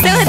सोत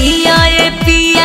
पिया पिया